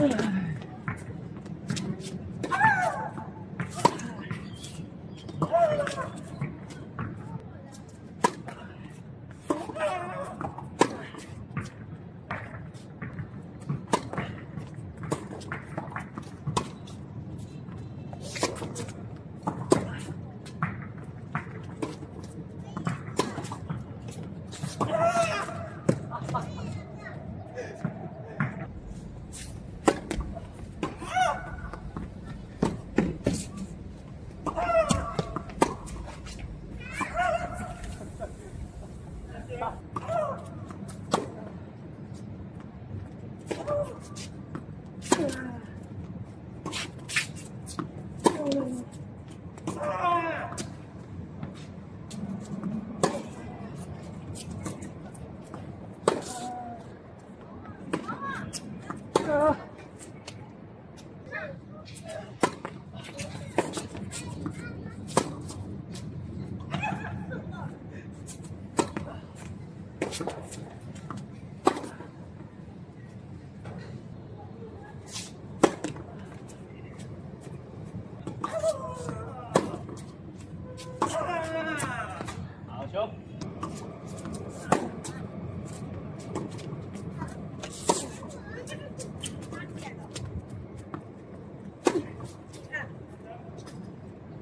Yeah. 웃 이요?